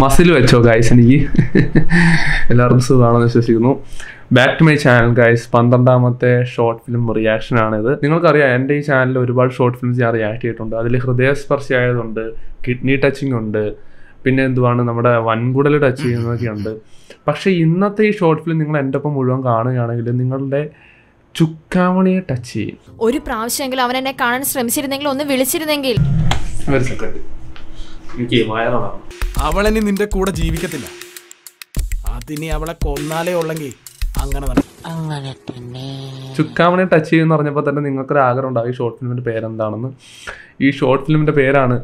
Muscle വെച്ചോ guys എനിക്ക്. എല്ലാവർക്കും സുഖമാണെന്ന് വിശ്വസിക്കുന്നു. Back to my channel guys പന്ത്രണ്ടാമത്തെ ഷോർട്ട് ഫിലിം റിയാക്ഷൻ ആണിത്. നിങ്ങൾക്കറിയാം എന്റെ ഈ ചാനലിൽ ഒരുപാട് ഷോർട്ട് ഫിലിംസ് ഞാൻ റിയാക്ട് ചെയ്തിട്ടുണ്ട്. അതിൽ ഹൃദയസ്പർശിയായതുണ്ട് കിഡ്നി ടച്ചിങ് ഉണ്ട് പിന്നെ എന്തുവാണ് നമ്മുടെ വൻകുടൽ ടച്ച് ചെയ്യുന്നതൊക്കെ ഉണ്ട്. പക്ഷേ ഇന്നത്തെ ഈ ഷോർട്ട് ഫിലിം നിങ്ങൾ എന്റെ ഒപ്പം മുഴുവൻ കാണുകയാണെങ്കിൽ നിങ്ങളുടെ ചുക്കാമണിയെ ടച്ച് ചെയ്യും. ഒരു പ്രാവശ്യമെങ്കിലും അവൻ എന്നെ കാണാൻ ശ്രമിച്ചിരുന്നെങ്കിൽ ഒന്ന് വിളിച്ചിരുന്നെങ്കിൽ. ഒരു സെക്കൻഡ് എനിക്ക് അവളിനി നിന്റെ കൂടെ ജീവിക്കത്തില്ല. അതിനി അവളെ കൊന്നാലേ ഉള്ളെങ്കിൽ അങ്ങനെ അങ്ങനെ തന്നെ ചുക്കാമണി ടച്ച് ചെയ്യുന്ന പറഞ്ഞപ്പോൾ തന്നെ നിങ്ങൾക്കൊരു ആഗ്രഹം ഉണ്ടാവും ഈ ഷോർട്ട് ഫിലിമിന്റെ പേരെന്താണെന്ന്. ഈ ഷോർട്ട് ഫിലിമിന്റെ പേരാണ്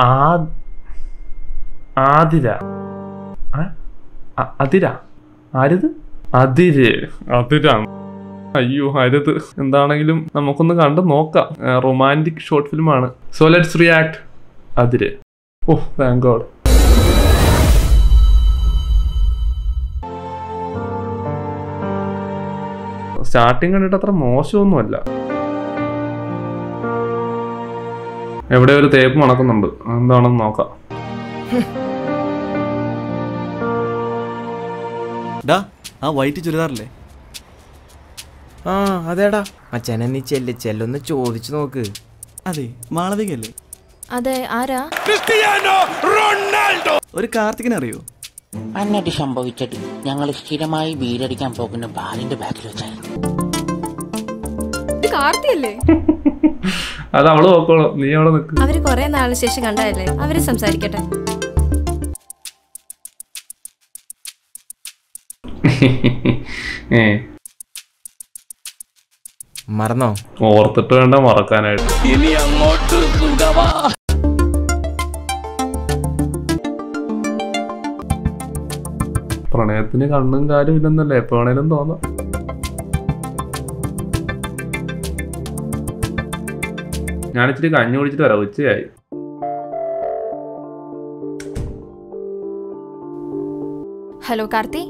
ആ ആതിര. അതിര. ആരിത്? അതിര്. അതിരാണ് അയ്യോ അരുത് എന്താണെങ്കിലും നമുക്കൊന്ന് കണ്ട് നോക്കാം. റൊമാന്റിക് ഷോർട്ട് ഫിലിമാണ് സോ ലെറ്റ്സ് റിയാക്ട് അതിര്. ഓ താങ്ക് ഗോഡ് സ്റ്റാർട്ടിങ് കണ്ടിട്ട് അത്ര മോശമൊന്നുമല്ല. എവിടെ ഒരു തേപ്പ് മണക്കുന്നുണ്ട്. എന്താണെന്ന് നോക്കാം. ഡാ ആ വൈറ്റ് ചുരിദാറില്ലേ? ആ അതേടാ. മച്ചാനെ നീ ചെല്ല് ചെല്ലൊന്ന് ചോദിച്ചു നോക്ക്. അതെ മാളവികല്ലേ അതെ ആരാ? Cristiano Ronaldo. ഒരു കാർത്തികൻ അറിയോ? അന്നടി സംഭവിച്ചിട്ട് ഞങ്ങൾ സ്ഥിരമായി വീരടിക്കാൻ പോകുന്ന ബാലിന്റെ ബാക്കിൽ വെച്ചായിരുന്നു. കാർത്തിയല്ലേ? അത് അവൾ നോക്കോളൂ. നീ അവിടെ നിൽക്ക് അവർ കൊറേ നാളിന് ശേഷം കണ്ടതല്ലേ അവർ സംസാരിക്കട്ടെ. മറന്നോ? ഓർത്തിട്ട് വേണ്ട മറക്കാനായിട്ട്. പ്രണയത്തിന് കണ്ണും കാലും ഇല്ലെന്നല്ലേ? എപ്പോ വേണേലും തോന്നാം. ഞാനിച്ചിരി കഞ്ഞി കുടിച്ചിട്ട് വരാം. ഉച്ചയായി. ഹലോ കാർത്തി?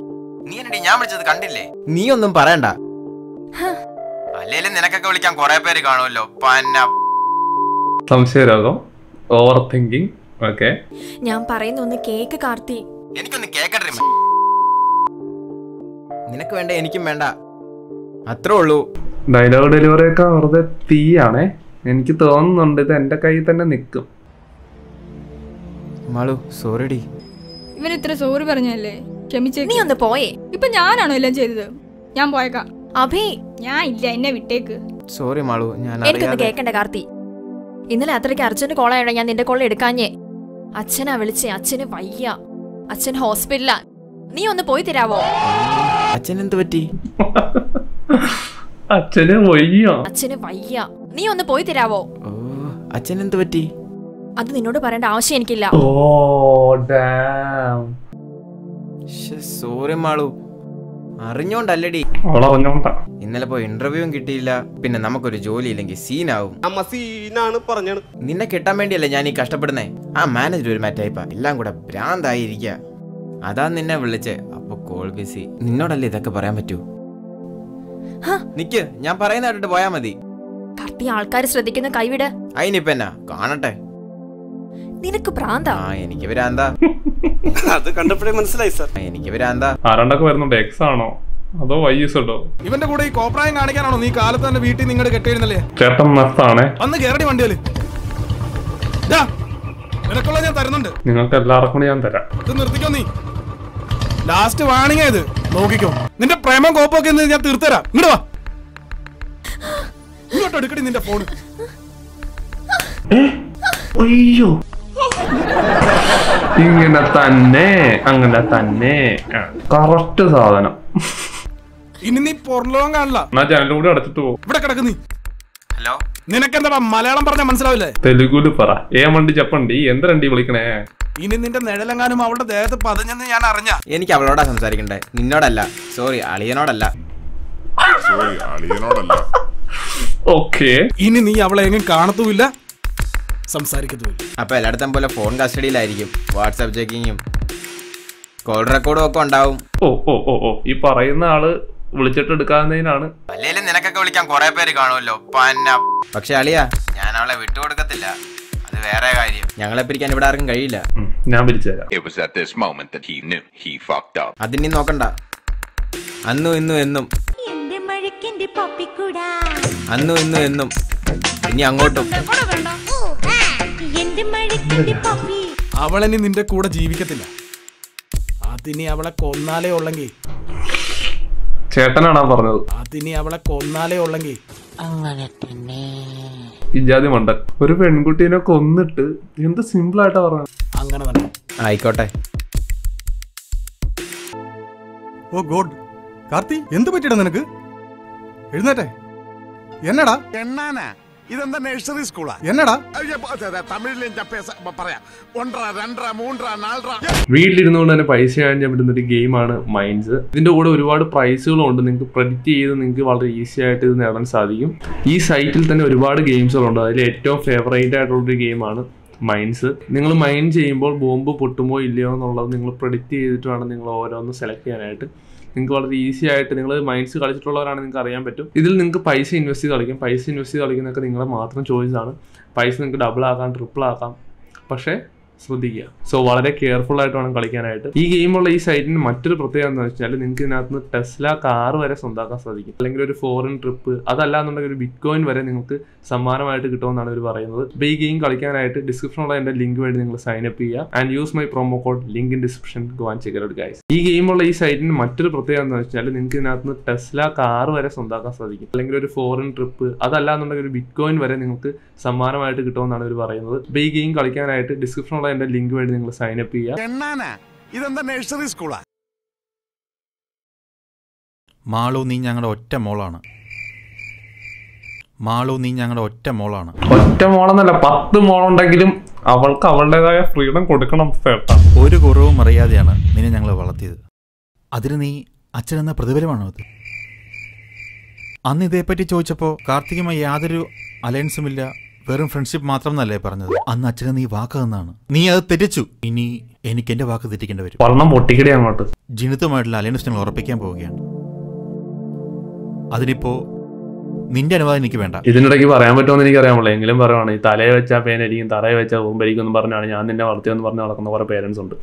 നീ എന്നടി ഞാൻ വിളിച്ചത് കണ്ടില്ലേ? നീ ഒന്നും പറയണ്ട. അല്ലേലും നിനക്കൊക്കെ വിളിക്കാൻ കുറെ പേര് കാണുമല്ലോ. പന്ന സംശയരോഗം. ഓവർ തിങ്കിങ് ഓക്കെ ഞാൻ പറയുന്ന ഒന്ന് കേക്ക് കാർത്തി. എനിക്കൊന്ന് കേക്കട്ടെ നിനക്ക് വേണ്ട എനിക്കും വേണ്ട. അത്രേ ഉള്ളൂ. ഡയലോഗ് ഡെലിവറി ഒക്കെ വെറുതെ തീയാണേ. എനിക്ക് തോന്നുന്നുണ്ട് ഇത് എന്റെ കയ്യിൽ തന്നെ നിൽക്കും. മാളു സോറിഡി ഇവൻ ഇത്ര സോറി പറഞ്ഞല്ലേ ക്ഷമിച്ചേ നീ ഒന്ന് പോയേ. ഇപ്പൊ ഞാനാണോ എല്ലാം ചെയ്തത്? ഞാൻ പോയേക്കാം. അഭി. ഞാൻ ഇല്ല എന്നെ വിട്ടേക്ക്. സോറി മാളു ഞാൻ എനിക്കൊന്ന് കേക്കണ്ട കാർത്തി. ഇന്നലെ അത്രയ്ക്ക് അർജന്റ് കോളായോടെ ഞാൻ നിന്റെ കോൾ എടുക്കാഞ്ഞേ. അച്ഛനാ വിളിച്ചേ അച്ഛന് വയ്യ. അച്ഛൻ ഹോസ്പിറ്റലാ നീ ഒന്ന് പോയി തരാവോ? അച്ഛൻ എന്ത് പറ്റി അച്ഛന് വയ്യ. അച്ഛന് വയ്യ. നീ ഒന്ന് പോയി തരാവോ? അച്ഛൻ എന്ത് പറ്റി അത് നിന്നോട് പറയേണ്ട ആവശ്യം എനിക്കില്ല. Oh damn sorry Malu. അറിഞ്ഞോണ്ടല്ലടി. ഇന്നലെ പോയി ഇന്റർവ്യൂവും കിട്ടിയില്ല. പിന്നെ നമുക്കൊരു ജോലി ഇല്ലെങ്കിൽ സീനാവും സീനാണ് പറഞ്ഞത്. നിന്നെ കിട്ടാൻ വേണ്ടിയല്ലേ ഞാൻ ഈ കഷ്ടപ്പെടുന്നേ? ആ മാനേജർ ഒരു മാറ്റായിപ്പാ എല്ലാം കൂടെ ഭ്രാന്തായിരിക്ക. അതാ നിന്നെ വിളിച്ചേ. കോൾ ബിസി നിന്നോടല്ലേ ഇതൊക്കെ പറയാൻ പറ്റൂ? ഹ. നിക്ക് ഞാൻ പറയുന്ന കേട്ടിട്ട് പോയാ മതി. കാർത്തി ആൾക്കാർ ശ്രദ്ധിക്കുന്ന കൈവിട്. അതിനിപ്പ എന്നാ? കാണട്ടെ. നിനക്ക് ആ എനിക്ക് ഭ്രാന്താ. അത് കണ്ടപ്പോഴേ മനസ്സിലായി സാർ എനിക്ക് ഭ്രാന്താ. ആരാണ്ടൊക്കെ വരുന്നുണ്ട്. എക്സ് ആണോ? അതോ വൈസ് ഉണ്ടോ? ഇവന്റെ കൂടെ ഈ കോപ്രായം കാണിക്കാനാണോ നീ കാലത്ത് തന്നെ വീട്ടിൽ നിങ്ങളുടെ കെട്ടിയിരുന്നല്ലേ? ചേട്ടൻ അന്ന് കേരടി നിനക്കുള്ള ഞാൻ തരുന്നുണ്ട്. നിങ്ങൾക്ക് എല്ലാവർക്കും ഞാൻ തരാം. ഇത് നിർത്തിക്കോ നീ. ലാസ്റ്റ് വാണിംഗ് ഇത്. നോക്കിക്കോ. നിന്റെ പ്രേമം കോപ്പൊക്കെ ഞാൻ തീർത്തരാം. ഇങ്ങോട്ട് വാ. ഇങ്ങോട്ട് എടുക്കടി നിന്റെ ഫോണ് അയ്യോ. ഇങ്ങനെ തന്നെ അങ്ങനെ തന്നെ. കറക്റ്റ് സാധനം. ഇനി നീ പുറലോകം കാണില്ല. എന്നാ ചാനൽ കൂടി അടച്ചിട്ട് പോകും ഇവിടെ കിടക്ക് നീ. ഹലോ നിനക്കെന്താ മലയാളം പറഞ്ഞാൽ മനസ്സിലാവില്ലേ? തെലുഗുൽ പറ. ഏ വണ്ടി ചപ്പണ്ടി? എന്തരണ്ടി വിളിക്കണേ? ഇനി നിന്റെ നിഴലെങ്ങാനും അവളുടെ ദേഹത്ത് പതിഞ്ഞെന്ന് ഞാൻ അറിഞ്ഞ? എനിക്ക് അവളോടാ സംസാരിക്കണ്ടേ. നിന്നോടല്ല. സോറി അളിയനോടല്ല. ഓക്കെ ഇനി നീ അവളെ എങ്ങും കാണത്തുമില്ല സംസാരിക്കത്തുമില്ല. അപ്പൊ എല്ലായിടത്തും പോലെ ഫോൺ കസ്റ്റഡിയിലായിരിക്കും. വാട്സാപ്പ് ചെക്കിങ്ങും കോൾ റെക്കോർഡും ഒക്കെ ഉണ്ടാവും. ഓ ഓ ഓ ഓ. ഈ പറയുന്ന ആൾ വിളിച്ചിട്ട് എടുക്കാവുന്നതിനാണ് അല്ലേലും നിനക്കൊക്കെ വിളിക്കാൻ കുറെ പേര് കാണുമല്ലോ. പന്ന. പക്ഷെ അളിയാ ഞാൻ അവളെ വിട്ടുകൊടുക്കത്തില്ല. അത് വേറെ കാര്യം. ഞങ്ങളെ പിരിക്കാൻ ഇവിടെ ആർക്കും കഴിയില്ല. ഞാൻ പിരിച്ചു അതിന് It was at this moment that he knew he fucked up. അതിനി നോക്കണ്ട. അന്നും ഇന്നും എന്നും. അന്നും ഇന്നും എന്നും. ഇനി അങ്ങോട്ടും. അവളിനി നിന്റെ കൂടെ ജീവിക്കത്തില്ല. അതിനി അവളെ കൊന്നാലേ ഉള്ളെങ്കിൽ ചേട്ടനാണ് ആ പറഞ്ഞത്? അതിനി അവളെ കൊന്നാലേ ഉള്ളെങ്കിൽ അങ്ങനെ പിന്നെ ഇജാതി മണ്ടൻ ഒരു പെൺകുട്ടീനെ കൊന്നിട്ട് എന്ത് സിമ്പിൾ ആയിട്ടാ പറഞ്ഞത് അങ്ങനെ തന്നെ. ആയിക്കോട്ടെ. ഓ ഗോഡ്. കാർത്തി എന്ത് പറ്റിയിട നിനക്ക്? എഴുന്നേറ്റെ. എന്നടാ? എണ്ണാനാ ഇതെന്താ നഴ്സറി സ്കൂളാ എന്നടാ? തമിഴിൽ പറയാ. ഒന്നര രണ്ടര മൂന്നര നാലര വീട്ടിലിരുന്നുകൊണ്ട് തന്നെ പൈസ കാണിക്കാൻ പറ്റുന്ന ഒരു ഗെയിമാണ് മൈൻഡ്സ് ഇതിന്റെ കൂടെ ഒരുപാട് പ്രൈസുകളുണ്ട് നിങ്ങൾക്ക് പ്രഡിക്റ്റ് ചെയ്ത് നിങ്ങൾക്ക് വളരെ ഈസി ആയിട്ട് ഇത് നേടാൻ സാധിക്കും. ഈ സൈറ്റിൽ തന്നെ ഒരുപാട് ഗെയിംസുകളുണ്ട് അതിൽ ഏറ്റവും ഫേവറേറ്റ് ആയിട്ടുള്ള ഒരു ഗെയിമാണ് മൈൻസ് നിങ്ങൾ മൈൻഡ് ചെയ്യുമ്പോൾ ബോംബ് പൊട്ടുമോ ഇല്ലയോ എന്നുള്ളത് നിങ്ങൾ പ്രഡിക്റ്റ് ചെയ്തിട്ട് വേണം നിങ്ങൾ ഓരോന്ന് സെലക്ട് ചെയ്യാനായിട്ട് നിങ്ങൾക്ക് വളരെ ഈസി ആയിട്ട് നിങ്ങൾ മൈൻഡ്സ് കളിച്ചിട്ടുള്ളവരാണ് നിങ്ങൾക്ക് അറിയാൻ പറ്റും. ഇതിൽ നിങ്ങൾക്ക് പൈസ ഇൻവെസ്റ്റ് ചെയ്ത് കളിക്കും. പൈസ ഇൻവെസ്റ്റ് ചെയ്ത് കളിക്കുന്നതൊക്കെ നിങ്ങളുടെ മാത്രം ചോയ്സാണ് പൈസ നിങ്ങൾക്ക് ഡബിൾ ആക്കാം ട്രിപ്പിൾ ആക്കാം. പക്ഷേ ശ്രദ്ധിക്കുക. സോ വളരെ കെയർഫുൾ ആയിട്ട് വേണം കളിക്കാനായിട്ട്. ഈ ഗെയിമുള്ള ഈ സൈറ്റിന് മറ്റൊരു പ്രത്യേകത എന്താണെന്ന് വെച്ചാൽ നിങ്ങൾക്ക് ഇതിനകത്ത് നിന്ന് ടെസ്ല കാർ വരെ സ്വന്തമാക്കാൻ സാധിക്കും. അല്ലെങ്കിൽ ഒരു ഫോറിൻ ട്രിപ്പ് അതല്ല എന്നുണ്ടെങ്കിൽ ഒരു ബിറ്റ് കോയിൻ വരെ നിങ്ങൾക്ക് സമ്മാനമായിട്ട് കിട്ടുമെന്നാണ് ഇവർ പറയുന്നത്. അപ്പോൾ ഈ ഗെയിം കളിക്കാനായിട്ട് ഡിസ്ക്രിപ്ഷനുള്ള എന്റെ ലിങ്ക് വേണ്ടി നിങ്ങൾ സൈൻ അപ്പ് ചെയ്യുക. And use my promo code link in description go and check out guys ഈ ഗെയിമുള്ള ഈ സൈറ്റിന് മറ്റൊരു പ്രത്യേകത എന്താണെന്ന് വെച്ചാൽ നിങ്ങൾക്ക് ഇതിനകത്ത് നിന്ന് ടെസ്ല കാർ വരെ സ്വന്തമാക്കാൻ സാധിക്കും. അല്ലെങ്കിൽ ഒരു ഫോറിൻ ട്രിപ്പ് അതല്ല എന്നുണ്ടെങ്കിൽ ഒരു ബിറ്റ് കോയിൻ വരെ നിങ്ങൾക്ക് സമ്മാനമായിട്ട് കിട്ടുമെന്നാണ് ഇവർ പറയുന്നത്. അപ്പോൾ ഈ ഗെയിം കളിക്കാനായിട്ട് ഡിസ്ക്രിപ്ഷനുള്ള എന്റെ ലിങ്ക് വഴി നിങ്ങൾ സൈൻ അപ്പ് ചെയ്യുക. ഇതെന്താ നഴ്സറി സ്കൂളാ മാളു നീ ഞങ്ങളുടെ ഒറ്റ മോളാണ്. മാളു നീ ഞങ്ങളുടെ ഒറ്റ മോളാണ്. ഒറ്റ മോളെന്നല്ല പത്ത് മോളുണ്ടെങ്കിലും അവൾക്ക് അവളുടേതായ ഫ്രീഡം കൊടുക്കണം ചേട്ടാ ഒരു കുറവും അറിയാതെയാണ് നിന്നെ ഞങ്ങൾ വളർത്തിയത്. അതിന് നീ അച്ഛനെന്ന പ്രതിഫലമാണോ അത്? അന്ന് ഇതേപ്പറ്റി ചോദിച്ചപ്പോൾ കാർത്തികമായി യാതൊരു അലയൻസുമില്ല വെറും ഫ്രണ്ട്ഷിപ്പ് മാത്രം എന്നല്ലേ പറഞ്ഞത്? അന്ന് അച്ഛനെ നീ വാക്ക് തന്നാണ്. നീ അത് തെറ്റിച്ചു. ഇനി എനിക്ക് എന്റെ വാക്ക് തെറ്റിക്കേണ്ടി വരും. ഒരെണ്ണം പൊട്ടിക്കടി അങ്ങോട്ട്. ജിനിത്തുമായിട്ടുള്ള അലയൻസ് ഞങ്ങൾ ഉറപ്പിക്കാൻ പോവുകയാണ്. അതിനിപ്പോ നിന്റെ അനുവാദം എനിക്ക് വേണ്ട. ഇതിനിടയ്ക്ക് പറയാൻ പറ്റുമെന്ന് എനിക്കറിയാമല്ലോ. എങ്കിലും പറയുവാണ് ഈ തലയെ വെച്ചാൽ പേനരിക്കും തറയെ വെച്ചാൽ ഊമ്പരിക്കും എന്ന് പറഞ്ഞാണ് ഞാൻ നിന്നെ വളർത്തിയെന്ന് പറഞ്ഞ് നടക്കുന്ന കുറേ പേരൻസ് ഉണ്ട്.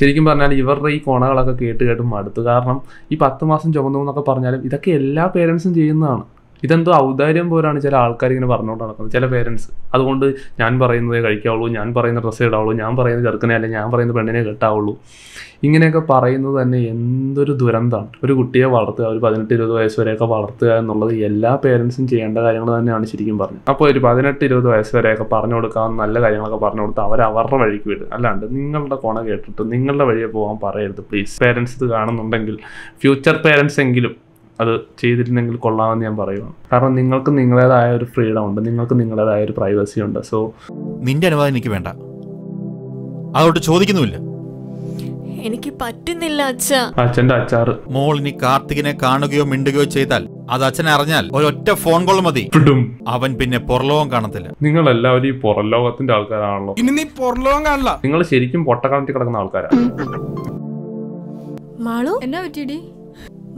ശരിക്കും പറഞ്ഞാൽ ഇവരുടെ ഈ കോണകളൊക്കെ കേട്ട് കേട്ട് മടുത്തു. കാരണം ഈ പത്ത് മാസം ചുമന്നു എന്നൊക്കെ പറഞ്ഞാലും ഇതൊക്കെ എല്ലാ പേരൻസും ചെയ്യുന്നതാണ്. ഇതെന്തോ ഔദാര്യം പോലാണ് ചില ആൾക്കാർ ഇങ്ങനെ പറഞ്ഞുകൊണ്ട് നടക്കുന്നത്. ചില പേരൻസ് അതുകൊണ്ട് ഞാൻ പറയുന്നതേ കഴിക്കാവുള്ളൂ ഞാൻ പറയുന്ന ഡ്രസ്സേ ഇടാവുള്ളൂ ഞാൻ പറയുന്ന ചെറുക്കനെ അല്ലെങ്കിൽ ഞാൻ പറയുന്ന പെണ്ണിനെ കെട്ടാവുള്ളൂ. ഇങ്ങനെയൊക്കെ പറയുന്നത് തന്നെ എന്തൊരു ദുരന്തമാണ്. ഒരു കുട്ടിയെ വളർത്തുക ഒരു പതിനെട്ട് ഇരുപത് വയസ്സ് വരെയൊക്കെ വളർത്തുക എന്നുള്ളത് എല്ലാ പേരൻസും ചെയ്യേണ്ട കാര്യങ്ങൾ തന്നെയാണ് ശരിക്കും പറഞ്ഞത്. അപ്പോൾ ഒരു പതിനെട്ട് ഇരുപത് വയസ്സ് വരെയൊക്കെ പറഞ്ഞു കൊടുക്കാവുന്ന നല്ല കാര്യങ്ങളൊക്കെ പറഞ്ഞു കൊടുത്ത് അവർ അവരുടെ വഴിക്ക് വിടും അല്ലാണ്ട് നിങ്ങളുടെ കോണ കേട്ടിട്ട് നിങ്ങളുടെ വഴിയെ പോകാൻ പറയരുത് പ്ലീസ് പേരൻസ് ഇത് കാണുന്നുണ്ടെങ്കിൽ ഫ്യൂച്ചർ പേരൻസ് എങ്കിലും അത് ചെയ്തിരുന്നെങ്കിൽ കൊള്ളാമെന്ന് ഞാൻ പറയുവാണ് കാരണം നിങ്ങൾക്ക് നിങ്ങളുടേതായ ഒരു ഫ്രീഡം ഉണ്ട്. നിങ്ങൾക്ക് നിങ്ങളുടേതായ ഒരു പ്രൈവസി ഉണ്ട്. സോ നിന്റെ അനുവാദം എനിക്ക് വേണ്ട. അതോട്ട് ചോദിക്കുന്നുമില്ല. എനിക്ക് പറ്റുന്നില്ല അച്ഛ. അച്ഛന്റെ അച്ചാർ മോൾ ഇനി കാർത്തികിനെ കാണുകയോ മിണ്ടുകയോ ചെയ്താൽ അത് അച്ഛൻ അറിഞ്ഞാൽ ഒരൊറ്റ ഫോൺ കോൾ മതി. അവൻ പിന്നെ പുറലോകം കാണത്തില്ല. നിങ്ങൾ എല്ലാവരും ഈ പുറലോകത്തിന്റെ ആൾക്കാരാണല്ലോ. ഇനി നീ പുറലോകം കാണില്ല. നിങ്ങൾ ശരിക്കും പൊട്ടക്കണത്തിൽ കിടക്കുന്ന ആൾക്കാരാണ് മാളു? എന്നാ പറ്റിയടി?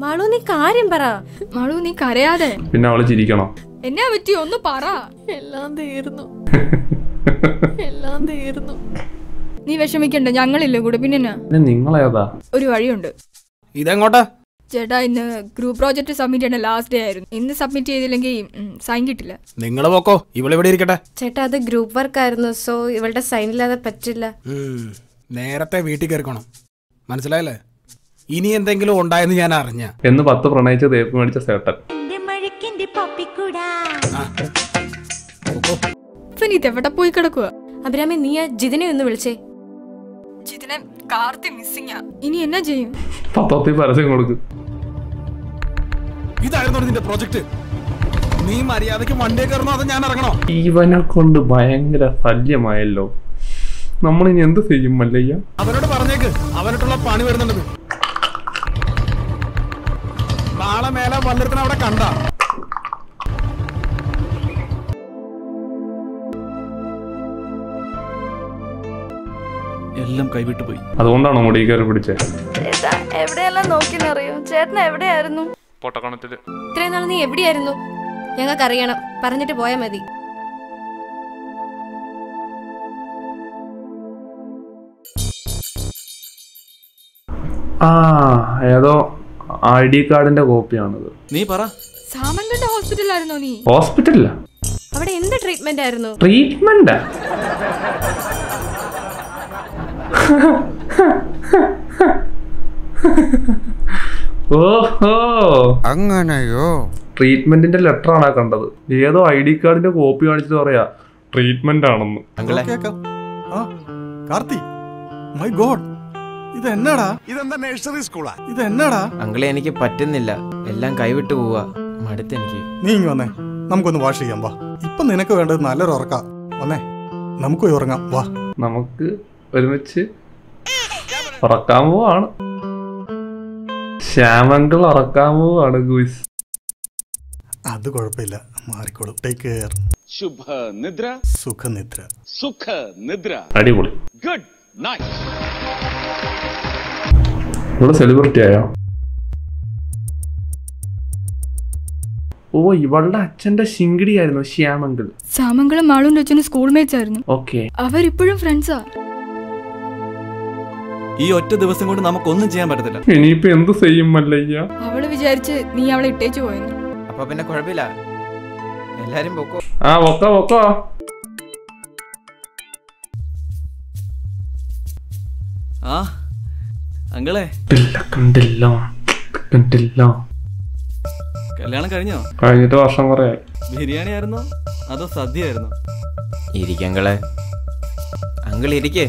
മാളു നീ കാര്യം പറ. മാളു നീ കരയാതെ. പിന്നെ അവൾ ചിരിക്കണം. എന്നാ പറ്റി ഒന്ന് പറ. എല്ലാം തീർന്നു. എല്ലാം തീർന്നു. നീ വിഷമിക്കണ്ട ഞങ്ങളില്ലേ കൂടെ. പിന്നെ നിങ്ങളേതാ? ഒരു വഴിയുണ്ട്. ഇതെങ്ങോട്ടാ? ചേട്ടാ ഇന്ന് ഗ്രൂപ്പ് പ്രോജക്ട് സബ്മിറ്റ് ചെയ്യേണ്ട ലാസ്റ്റ് ഡേ ആയിരുന്നു. ഇന്ന് സബ്മിറ്റ് ചെയ്തില്ലെങ്കിൽ സൈൻ കിട്ടില്ല. നിങ്ങൾ പോക്കോ ഇവളിവിടെ ഇരിക്കട്ടെ. ചേട്ടാ അത് ഗ്രൂപ്പ് വർക്ക് ആയിരുന്നു സോ ഇവളുടെ സൈൻ ഇല്ലാതെ പറ്റില്ല. നേരത്തെ വീട്ടിൽ കയറിക്കണം. മനസ്സിലായല്ലേ? ഇനി എന്തെങ്കിലും ഉണ്ടായെന്ന് ഞാൻ അറിഞ്ഞ. എന്ന് പത്ത് പ്രണയിച്ച തേപ്പ് മേടിച്ച സേട്ടൻ. എവിടെ പോയി കിടക്കുക? അഭിരാമി നീ ആ ജിതിനെ ഒന്ന് വിളിച്ചേ. ജിതിനെ കാർത്തി മിസ്സിംഗ് ഇനി എന്നാ ചെയ്യും? പത്തൊത്തി പരസ്യം കൊടുക്കും. ഇതായിരുന്നു നിന്റെ പ്രോജക്റ്റ് നീ മര്യാദയ്ക്ക് വണ്ടിയെ കയറണോ അതോ ഞാൻ ഇറങ്ങണോ? ഇവനെ കൊണ്ട് ഭയങ്കര ശല്യമായല്ലോ. ഇനി എന്ത് ചെയ്യും മല്ലയ്യ? അവനോട് പറഞ്ഞേക്ക്. അവനോട്ടുള്ള പണി വരുന്നുണ്ടെന്ന് നമ്മളെ മേലെ വല്ലടത്തിന് അവിടെ കണ്ട. എല്ലാം കൈവിട്ടു പോയി. അതുകൊണ്ടാണോ മുടി കയറി പിടിച്ചേ? ചേട്ടാ എവിടെയെല്ലാം നോക്കിയെന്നറിയോ? ചേട്ടൻ എവിടെയായിരുന്നു? പൊട്ടക്കണത്തിൽ. ഇത്രയും നാൾ നീ എവിടെയായിരുന്നു? ഞങ്ങൾക്കറിയണം. പറഞ്ഞിട്ട് പോയാൽ മതി. ആ ഏതോ ഐ ഡി കാർഡിന്റെ കോപ്പിയാണിത്. നീ പറ. സാമന്തന്റെ ഹോസ്പിറ്റലിലായിരുന്നോ നീ? ഹോസ്പിറ്റലില്ല അവിടെ എന്ത് ട്രീറ്റ്മെന്റ് ആയിരുന്നു? ട്രീറ്റ്മെന്റ് ഓഹോ. അങ്ങനെയോ? ട്രീറ്റ്മെന്റിന്റെ ലെറ്റർ ആണ് കണ്ടത്. ഏതോ ഐ ഡി കാർഡിന്റെ കോപ്പി കാണിച്ചിട്ട് പറയാ ട്രീറ്റ്മെന്റ് ആണെന്ന്. കാർത്തി. മൈ ഗോഡ് ഇത് എന്നാടാ ഇതെന്താ നഴ്സറി സ്കൂളാ ഇത് എന്നാടാ അങ്കിളെ എനിക്ക് പറ്റുന്നില്ല. എല്ലാം കൈവിട്ട് പോവാ. മടുത്ത് എനിക്ക്. നീ ഇങ്ങ് വന്നേ. നമുക്കൊന്ന് വാഷ് ചെയ്യാം വാ. ഇപ്പൊ നിനക്ക് വേണ്ടത് നല്ലൊരു ഉറക്ക. വന്നേ. നമുക്ക് പോയി ഉറങ്ങാം വാ. നമുക്ക് ഒരുമിച്ച് ഉറക്കാൻ പോവാണ്. ശ്യാമങ്കിൾ ഉറക്കാൻ പോവാണ് ഗുസ് അത് കുഴപ്പമില്ല. മാറിക്കോളും. ടേക്ക് കെയർ ശുഭ നിദ്ര സുഖനിദ്ര. സുഖ അടിപൊളി. ഗുഡ് നൈറ്റ് ഇവിടെ സെലിബ്രിറ്റി ആയോ? ഓ ഇവളുടെ അച്ഛന്റെ ശിങ്കിടി ആയിരുന്നു ശ്യാമങ്കിൾ. ശ്യാമംഗിളും മാളും അച്ഛന് സ്കൂൾ മേറ്റ്സ് ആയിരുന്നു. ഓക്കെ അവരിപ്പോഴും ഫ്രണ്ട്സാ ഈ ഒറ്റ ദിവസം കൊണ്ട് നമുക്കൊന്നും ചെയ്യാൻ പറ്റത്തില്ല. ഇനിയിപ്പോ എന്ത് ചെയ്യും മല്ലയ്യ? അവൾ വിചാരിച്ച് നീ അവളെ ഇട്ടേച്ചു പോയെന്ന്. അപ്പൊ പിന്നെ കുഴപ്പമില്ല. എല്ലാരും പൊക്കോ. ആ ഒക്ക ഒക്ക അങ്കളെ? കണ്ടില്ല കണ്ടില്ല കല്യാണം കഴിഞ്ഞോ? കഴിഞ്ഞിട്ട് വർഷം കുറെ ബിരിയാണി ആയിരുന്നു? അതോ സദ്യ ആയിരുന്നോ? ഇരിക്കങ്കളെ അങ്കിൾ ഇരിക്കേ.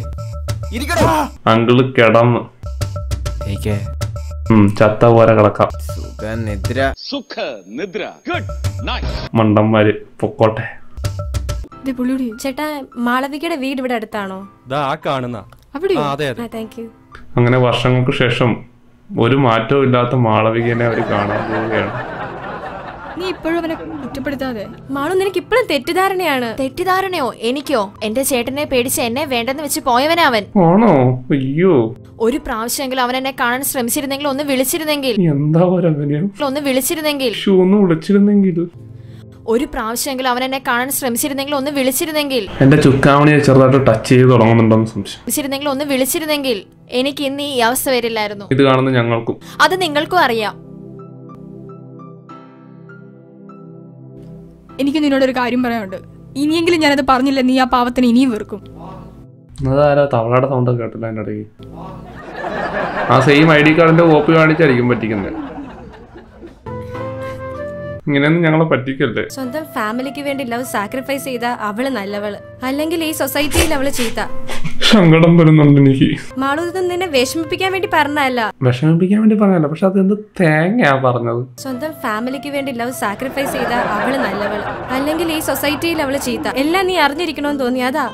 ഇരിക്കടാ! അങ്കിൾ കിടന്ന്. ഇരിക്കേ. ചത്ത പോലെ കിടക്കാം. സുഖ നിദ്ര സുഖ നിദ്ര ഗുഡ് നൈറ്റ് മണ്ടന്മാര് പൊക്കോട്ടെ ചേട്ടാ മാളവികയുടെ വീട് ഇവിടെ അടുത്താണോ? ദാ ആ കാണുന്ന? അതെ അതെ. Thank you. അങ്ങനെ വർഷങ്ങൾക്ക് ശേഷം ഒരു മാറ്റവും ഇല്ലാത്ത മാളവികനെ അവർ കാണാൻ പോവുകയാണ്. നീ ഇപ്പോഴും അവനെ കുറ്റപ്പെടുത്താതെ? മാളു നിനക്ക് ഇപ്പോഴും തെറ്റിദ്ധാരണയാണ്. തെറ്റിദ്ധാരണയോ? എനിക്കോ? എന്റെ ചേട്ടനെ പേടിച്ച് എന്നെ വേണ്ടെന്ന് വെച്ച് പോയവനാ അവൻ. ആണോ? അയ്യോ. ഒരു പ്രാവശ്യമെങ്കിലും അവൻ എന്നെ കാണാൻ ശ്രമിച്ചിരുന്നെങ്കിൽ ഒന്ന് വിളിച്ചിരുന്നെങ്കിൽ. എന്താ ഒന്ന് വിളിച്ചിരുന്നെങ്കിൽ. ഷൂ ഒന്ന് വിളിച്ചിരുന്നെങ്കിൽ. ഒരു പ്രാവശ്യമെങ്കിലും അവൻ എന്നെ കാണാൻ ശ്രമിച്ചിരുന്നെങ്കിൽ ഒന്ന് വിളിച്ചിരുന്നെങ്കിൽ. എന്റെ ചുക്കാമണിയെ ചെറുതായിട്ട് ടച്ച് ചെയ്ത് തുടങ്ങുന്നുണ്ടോ സംശയം. ഒന്ന് വിളിച്ചിരുന്നെങ്കിൽ. എനിക്ക് ഇന്ന് ഈ അവസ്ഥ വരില്ലായിരുന്നു. ഇത് കാണുന്ന ഞങ്ങൾക്കും. അത് നിങ്ങൾക്കും അറിയാം. എനിക്ക് നിന്നോട് ഒരു കാര്യം പറയാനുണ്ട്. ഇനിയെങ്കിലും ഞാനത് പറഞ്ഞില്ല നീ ആ പാവത്തിന് ഇനിയും വെറുക്കും. അതാരാ തവളയുടെ സൗണ്ട് കേട്ടില്ല ഇടയ്ക്ക്? ആ സെയിം ഐ ഡി കാർഡിന്റെ കോപ്പി കാണിച്ചായിരിക്കും പറ്റിക്കുന്നത്. ഇങ്ങനെയൊന്നും ഞങ്ങളെ പറ്റിക്കല്ലേ? സ്വന്തം ഫാമിലിക്ക് വേണ്ടി ലവ് സാക്രിഫൈസ് ചെയ്ത അവൾ നല്ലവൾ. അല്ലെങ്കിൽ ഈ സൊസൈറ്റിയിൽ അവൾ ചീത്ത. സങ്കടം വരുന്നുണ്ട് എനിക്ക്. മാളു നിന്നെ വിഷമിപ്പിക്കാൻ വേണ്ടി പറഞ്ഞല്ല വിഷമിപ്പിക്കാൻ വേണ്ടി പറഞ്ഞല്ല പക്ഷെ അത് എന്ത് തേങ്ങയാ പറഞ്ഞത്? സ്വന്തം ഫാമിലിക്ക് വേണ്ടി ലവ് സാക്രിഫൈസ് ചെയ്ത അവൾ നല്ലവൾ. അല്ലെങ്കിൽ ഈ സൊസൈറ്റിയിൽ അവൾ ചീത്ത. എല്ലാം നീ അറിഞ്ഞിരിക്കണോന്ന് തോന്നി അതാ.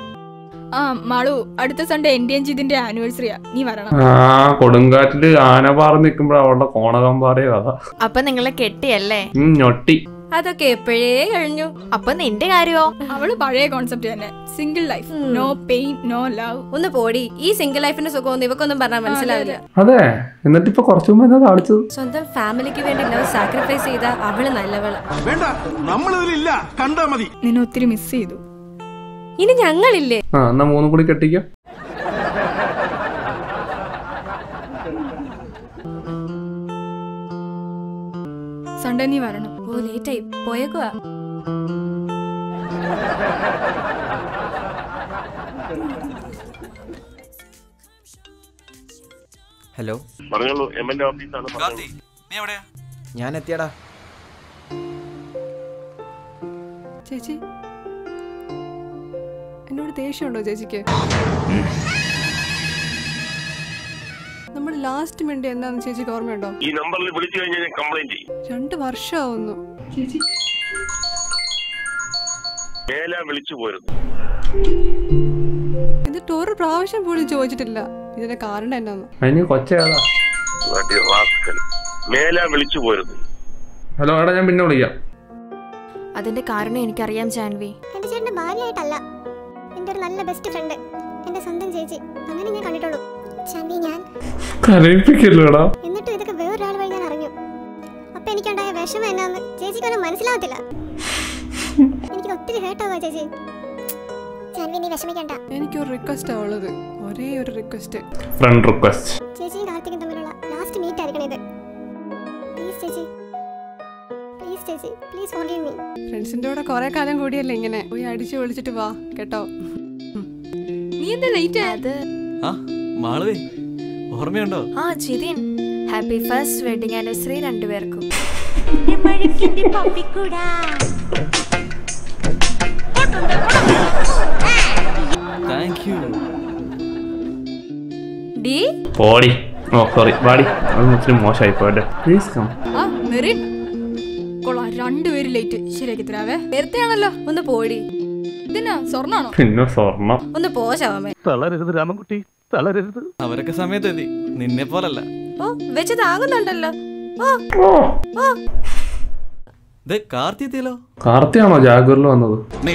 ആ മാളു അടുത്ത സൺഡേ എൻ ജിതിന്റെ ആനിവേഴ്സറിയാ നീ വരണം. ആ കൊടുങ്കാറ്റിൽ ആന പാറ നിൽക്കുമ്പോൾ അവളുടെ കോണകം പാറിയ കഥ അപ്പൊ നിങ്ങളെ കെട്ടിയല്ലേ? ഞൊട്ടി. അതൊക്കെ എപ്പോഴേ കഴിഞ്ഞു. അപ്പൊ നിന്റെ കാര്യോ? അവൾ പഴയ കോൺസെപ്റ്റ് തന്നെ. Single life no pain no love ഒന്ന് പോടി. ഈ സിംഗിൾ ലൈഫിന്റെ സുഖം ഇവക്കൊന്നും പറഞ്ഞാൽ മനസ്സിലാവില്ല. അതെ. എന്നിട്ട് ഇപ്പൊ കുറച്ചു മുമ്പ് കാണിച്ചത്? സ്വന്തം ഫാമിലിക്ക് വേണ്ടി ലവ് സാക്രിഫൈസ് ചെയ്ത അവൾ നല്ലവൾ. വേണ്ട. നമ്മളിതിലില്ല. കണ്ടാ മതി. നിന്നെ ഒത്തിരി മിസ് ചെയ്തു. ഇനി ഞങ്ങളില്ലേ? ആ എന്നാ മൂന്നും കൂടി കെട്ടിക്കാം. സൺഡേ നീ വരണം. ഓ ലേറ്റായി പോയേക്കുവാ. ഹലോ പറഞ്ഞോളൂ എം എൽ എ ഓഫീസാണ്. നീ എവിടെയാ? ഞാൻ എത്തിയടാ ചേച്ചി എന്നോട് ദേഷ്യമുണ്ടോ ചേച്ചിക്ക്? നമ്മൾ ലാസ്റ്റ് മിനിറ്റ് എന്താന്ന് ചേച്ചിക്ക് ഓർമ്മയുണ്ടോ? ഈ നമ്പറിൽ വിളിച്ചു കഴിഞ്ഞാൽ ഞാൻ കംപ്ലൈന്റ് ചെയ്യും. രണ്ട് വർഷമാവുന്നു. ചേച്ചി. മേല വിളിച്ചു പോരുന്നു. എന്നിട്ട് ഒരു പ്രാവശ്യം പോലും ചോദിച്ചിട്ടില്ല. ഇതിന്റെ കാരണം എന്നാന്ന് കൊച്ചേതാ. മേല വിളിച്ചു പോരുന്നു. ഹലോ എടാ ഞാൻ പിന്നെ വിളിക്കാം. അതിന്റെ കാരണം എനിക്കറിയാം ജാൻവി. ഭാര്യയായിട്ടല്ല. എന്റെ ഒരു നല്ല ബെസ്റ്റ് ഫ്രണ്ട് എന്റെ സ്വന്തം ചേച്ചി. അങ്ങനെ ഞാൻ കണ്ടിട്ടുള്ളൂ. ചാണ്ടി ഞാൻ എന്നിട്ടും ഇതൊക്കെ വേറൊരാൾ വഴി ഞാൻ അറിഞ്ഞു. അപ്പൊ എനിക്കുണ്ടായ വിഷമം എന്നാന്ന് ചേച്ചിക്കൊന്നും മനസ്സിലാവത്തില്ല. എനിക്ക് ഒത്തിരി ഹേർട്ടാവുക ചേച്ചി. ചാൻവി നീ വിഷമിക്കണ്ട. എനിക്കൊരു റിക്വസ്റ്റാ ഉള്ളത്. ഒരേ ഒരു റിക്വസ്റ്റ് ഫ്രണ്ട് റിക്വസ്റ്റ് ചേച്ചിയും തമ്മിലുള്ള തെറ്റായിരിക്കണം ഇത്. പ്ലീസ് ചേച്ചി. പ്ലീസ് ചേച്ചി. പ്ലീസ് ഫോർഗീവ് മീ ഫ്രണ്ട്സിന്റെ കൂടെ കുറേ കാലം കൂടിയല്ലേ ഇങ്ങനെ. പോയി അടിച്ചു വിളിച്ചിട്ട് വാ. കേട്ടോ? നീ എന്താ ലേറ്റ് അത് ആ മാളവേ ഓർമ്മയുണ്ടോ? ആ Jithin happy first wedding anniversary രണ്ടുപേർക്കും. താങ്ക് യു ഡി? പോടി. ഓ സോറി വാടി. അത് ഇച്ചിരി മോശമായി പോയല്ലേ. പ്ലീസ് കം ആ മെറിൻ കൊള്ളാം രണ്ടുപേരും ലേറ്റ് ശരിയാക്കി തരാവേ. നേരത്തെ ആണല്ലോ ഒന്ന് പോടി. ഇതിനാ സ്വർണാണോ? പിന്നെ സ്വർണം. ഒന്ന് പോ ശവമേ. തളരരുത് രാമൻകുട്ടി തളരരുത്. അവരൊക്കെ സമയത്ത് എത്തി നിന്നെ പോലല്ല. ഓ വെച്ച് താങ്ങുന്നുണ്ടല്ലോ കാർത്തിയാണോ ജാഗൂറിൽ വന്നത്? നീ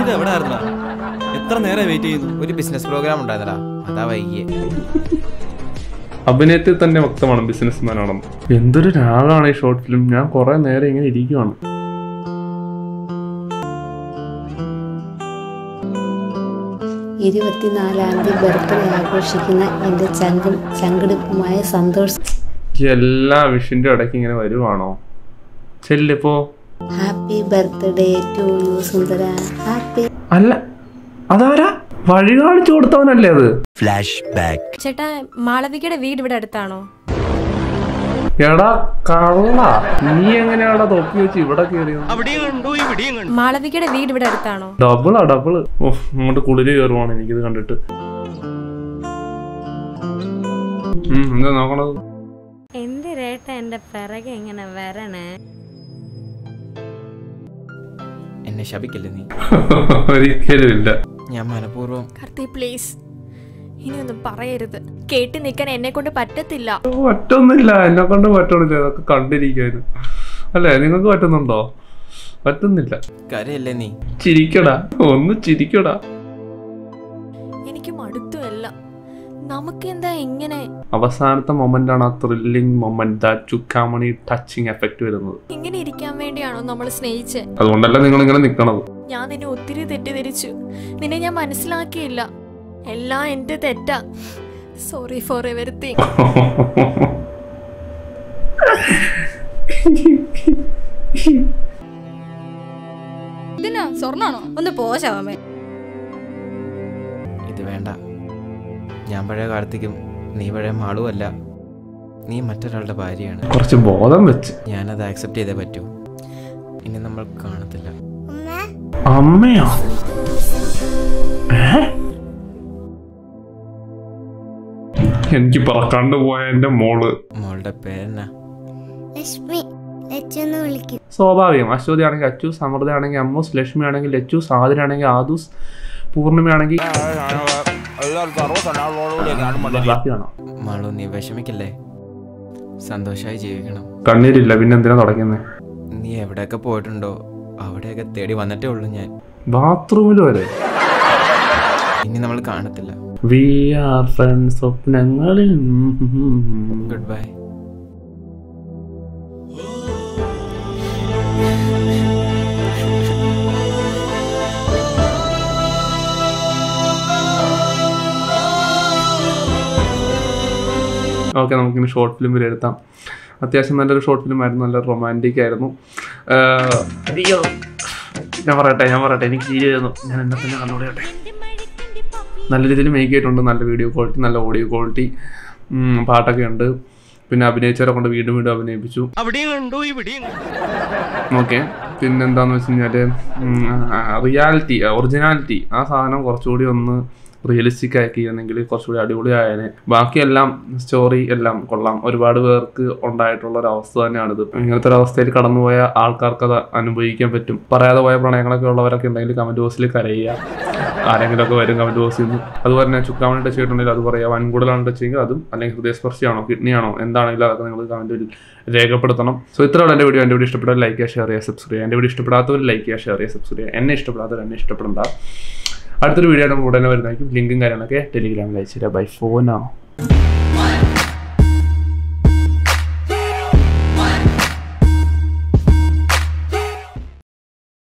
ഇത് എവിടെ ആയിരുന്നാ എത്ര നേരം വെയിറ്റ് ചെയ്യുന്നു? ഒരു ബിസിനസ് പ്രോഗ്രാം ഉണ്ടായിരുന്നടാ. അതാ വൈകിയെ. അഭിനയത്തിൽ തന്നെ വ്യക്തമാണ് ബിസിനസ് ആണെന്ന്. എന്തൊരു രാഗാണ് ഈ ഷോർട്ട് ഫിലിം ഞാൻ കുറെ നേരം ഇങ്ങനെ ഇരിക്കുവാണ്. ഇരുപത്തിനാലാം തീയതി ബർത്ത്ഡേ ആഘോഷിക്കുന്ന എന്റെ ചങ്കും ചങ്കെടുപ്പുമായ സന്തോഷ്. എല്ലാ വിഷിന്റെ ഇടയ്ക്ക് ഇങ്ങനെ വരുവാണോ? ചെല്ലിപ്പോ ഹാപ്പി ബർത്ത്ഡേ ടു യു സുന്ദര. ഹാപ്പി അല്ല അതാരാ? വഴി കാണിച്ചു കൊടുത്തവനല്ലേ അത്? ഫ്ലാഷ് ബാക്ക് ചേട്ടാ മാളവികയുടെ വീട് ഇവിടെ അടുത്താണോ? എടാ കള്ള. നീ എങ്ങനെയാടാ തൊപ്പി വെച്ച് ഇവിടെ കയറിയത് മാളവികയുടെ വീട് ഇവിടെ അടുത്താണോ? ഡബിളാ ഡബിൾ. ഓ അങ്ങോട്ട് കുളിര് കയറുവാണ് എനിക്കിത് കണ്ടിട്ട്. എന്താ നോക്കണത്? എന്തിരേട്ട എന്റെ പിറകെ ഇങ്ങനെ വരണേ? എന്നെ ശപിക്കല്ലേ നീ? ഒരിക്കലും ഇല്ല. ഞാൻ മനഃപൂർവം കാർത്തി പ്ലീസ് ഇനിയൊന്നും പറയരുത്. കേട്ടു നിൽക്കാൻ എന്നെ കൊണ്ട് പറ്റത്തില്ല. പറ്റൊന്നുമില്ല. എന്നെ കൊണ്ട് പറ്റണില്ല ഇതൊക്കെ കണ്ടിരിക്കാനും. അല്ലേ? നിങ്ങൾക്ക് പറ്റുന്നുണ്ടോ? പറ്റുന്നില്ല. കരയല്ലേ നീ? ചിരിക്കടാ. ഒന്ന് ചിരിക്കടാ. എനിക്ക് മടുത്തുമല്ല നമുക്കെന്താ ഇങ്ങനെ? എങ്ങനെ അവസാനത്തെ മൊമെന്റ് ആണ് ആ ത്രില്ലിംഗ് മൊമെന്റ് ദാറ്റ് ചുക്കാമണി ടച്ചിങ് എഫക്റ്റ് വരുന്നത്. ഇങ്ങനെ ഇരിക്കാൻ വേണ്ടിയാണോ നമ്മൾ സ്നേഹിച്ച്? അതുകൊണ്ടല്ല നിങ്ങൾ ഇങ്ങനെ നിൽക്കണത് ഞാൻ നിന്നെ ഒത്തിരി തെറ്റിദ്ധരിച്ചു. നിന്നെ ഞാൻ മനസ്സിലാക്കിയില്ല. എല്ലാം എന്റെ തെറ്റാ. സോറി ഫോർ എവരിത്തിങ് ഇതിനാ? സ്വർണാണോ? ഒന്ന് പോശാവമേ ഇത് വേണ്ട. ഞാൻ പഴയ കാലത്തേക്കും നീ പഴയ മാളുമല്ല നീ മറ്റൊരാളുടെ ഭാര്യയാണ്. കുറച്ച് ബോധം വെച്ച്. ഞാനത് ആക്സെപ്റ്റ് ചെയ്തേ പറ്റൂ. ഇനി നമ്മൾ കാണത്തില്ല. അമ്മയോ? ഏ? എനിക്ക് പറക്കാണ്ട് പോയ എന്റെ മോൾ. മോളുടെ പേരെന്നാ? ലക്ഷ്മി സ്വാഭാവികം. അശ്വതി ആണെങ്കിൽ അച്ചു സമൃദ്ധ ആണെങ്കിൽ അമ്മൂസ് ലക്ഷ്മി ആണെങ്കിൽ ലച്ചു സാധനാണെങ്കിൽ ആദൂസ് പൂർണിമ ആണെങ്കിൽ മാളു നീ വിഷമിക്കല്ലേ? സന്തോഷമായി ജീവിക്കണം. കണ്ണീരില്ല പിന്നെ എന്തിനാ തുടങ്ങുന്നത് നീ എവിടെയൊക്കെ പോയിട്ടുണ്ടോ അവിടെയൊക്കെ തേടി വന്നിട്ടേ ഉള്ളൂ ഞാൻ. ബാത്റൂമിൽ വരെ. ഇനി നമ്മൾ കാണത്തില്ല. വി ആർ ഫ്രണ്ട്സ് സ്വപ്നങ്ങളിൽ ഗുഡ് ബൈ ഓക്കെ നമുക്കിനി ഷോർട്ട് ഫിലിം വിലയിരുത്താം അത്യാവശ്യം നല്ലൊരു ഷോർട്ട് ഫിലിം ആയിരുന്നു നല്ല റൊമാന്റിക് ആയിരുന്നു. അയ്യോ. ഞാൻ പറയട്ടെ ഞാൻ പറയട്ടെ എനിക്ക് ചെയ്യുന്നു ഞാൻ എന്നെ തന്നെ കണ്ടുപിടിയട്ടെ നല്ല രീതിയിൽ മേക്ക് ചെയ്തിട്ടുണ്ട്. നല്ല വീഡിയോ ക്വാളിറ്റി നല്ല ഓഡിയോ ക്വാളിറ്റി പാട്ടൊക്കെ ഉണ്ട്. പിന്നെ അഭിനയിച്ചവരെ കൊണ്ട് വീണ്ടും വീണ്ടും അഭിനയിപ്പിച്ചു. ഓക്കെ പിന്നെന്താന്ന് വെച്ച് കഴിഞ്ഞാൽ റിയാലിറ്റി ഒറിജിനാലിറ്റി ആ സാധനം കുറച്ചുകൂടി ഒന്ന് റിയലിസ്റ്റിക് ആക്കി അല്ലെങ്കിൽ കുറച്ചുകൂടി അടിപൊളിയായേനെ ബാക്കിയെല്ലാം സ്റ്റോറി എല്ലാം കൊള്ളാം. ഒരുപാട് പേർക്ക് ഉണ്ടായിട്ടുള്ള ഒരു അവസ്ഥ തന്നെയാണിത്. ഇങ്ങനത്തെ ഒരു അവസ്ഥയിൽ കടന്നുപോയ ആൾക്കാർക്ക് അത് അനുഭവിക്കാൻ പറ്റും. പറയാതെ പോയ പ്രണയങ്ങളൊക്കെ ഉള്ളവരൊക്കെ ഉണ്ടെങ്കിൽ കമന്റ് ബോക്സിൽ കരയുക. ആരെങ്കിലുമൊക്കെ വരും കമന്റ് ബോക്സിൽ നിന്ന്. അതുപോലെ തന്നെ ചുക്കാമണി ടച്ച് ചെയ്തിട്ടുണ്ടെങ്കിൽ അത് പറയാം. വൻകൂടലാണ് ടച്ച് ചെയ്യുക. അതും അല്ലെങ്കിൽ ഹൃദയസ്പർശിയാണോ കിഡ്നിയാണോ എന്താണെങ്കിലും അതൊക്കെ നിങ്ങൾ കമന്റിൽ രേഖപ്പെടുത്തണം. സോ ഇത്രയുള്ള എന്റെ വീഡിയോ എന്റെ വീഡിയോ ഇഷ്ടപ്പെട്ടാൽ ലൈക്ക് ചെയ്യുക ഷെയർ ചെയ്യുക സബ്സ്ക്രൈബ് ചെയ്യുക. എന്റെ വീഡിയോ ഇഷ്ടപ്പെടാത്തവർ ലൈക്ക് ചെയ്യുക ഷെയർ ചെയ്യുക സബ്സ്ക്രൈബ് ചെയ്യുക. എന്നെ ഇഷ്ടപ്പെടാത്തവർ എന്നെ ഇഷ്ടപ്പെടണ്ട. അടുത്തൊരു വീഡിയോ നമ്മൾ ഉടനെ വരുന്നതായിരിക്കും. ലിങ്കും കാര്യങ്ങളൊക്കെ ടെലിഗ്രാമിൽ അയച്ചു തരാം. ബൈ ഫോനാ